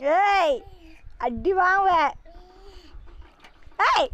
Hey, I do want that. Hey.